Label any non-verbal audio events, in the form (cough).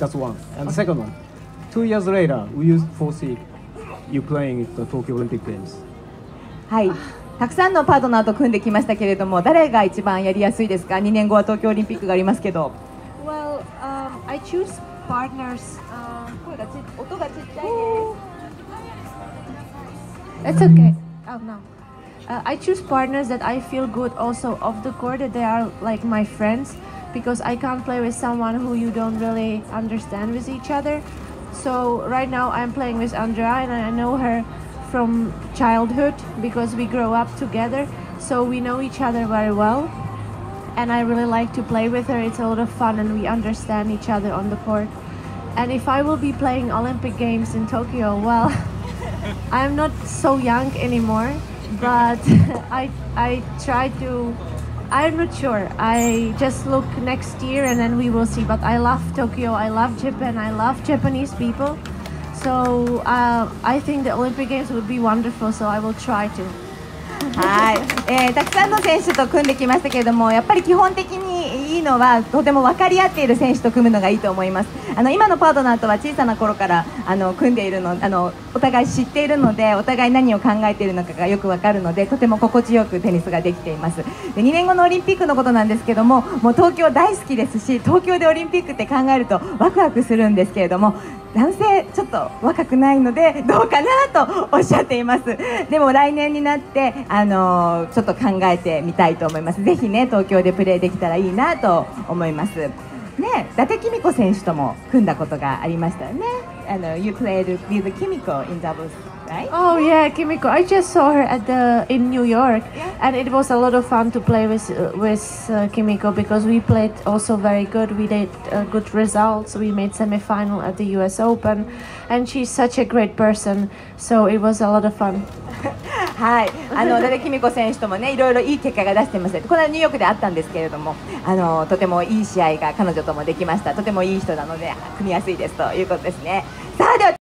That's one. And the second one, two years later, will you foresee you playing at the Tokyo Olympic Games? はいたくさんのパートナーと組んできましたけれども誰が一番やりやすいですか2年後は東京オリンピックがありますけど Well, um, I choose partners. Um, 声がち音がちっちゃい it's okay. Oh no. Uh, I choose partners that I feel good also off the court that they are like my friends because I can't play with someone who you don't really understand with each other. So right now I'm playing with Andrea and I know her from childhood because we grow up together. So we know each other very well. And I really like to play with her. It's a lot of fun and we understand each other on the court. And if I will be playing Olympic Games in Tokyo, well, (laughs) I'm not so young anymore, but (laughs) I I try to. I'm not sure. I just look next year and then we will see. But I love Tokyo. I love Japan. I love Japanese people. So uh, I think the Olympic Games would be wonderful. So I will try to. (laughs) はい、えーたくさんの選手と組んできましたけれどもやっぱり基本的に いいのはとても分かり合っている選手と組むのがいいと思います。あの今のパートナーとは小さな頃からあの組んでいるのあのお互い知っているのでお互い何を考えているのかがよく分かるのでとても心地よくテニスができています。で2年後のオリンピックのことなんですけどももう東京大好きですし東京でオリンピックって考えるとワクワクするんですけれども男性ちょっと若くないのでどうかなとおっしゃっています。でも来年になってあのちょっと考えてみたいと思います。ぜひね東京でプレーできたらいいなと思います。ね伊達公子選手とも組んだことがありましたよねあの You played with Kimiko in doubles right? Oh yeah, Kimiko. I just saw her at the in New York, Yeah. and it was a lot of fun to play with uh, with uh, Kimiko because we played also very good. We did uh, good results. We made semifinal at the U.S. Open, and she's such a great person. So it was a lot of fun. はい、あの (laughs) 伊達公子選手ともねいろいろいい結果が出してます。これはニューヨークであったんですけれどもあのとてもいい試合が彼女ともできました。とてもいい人なので組みやすいですということですね。さあでは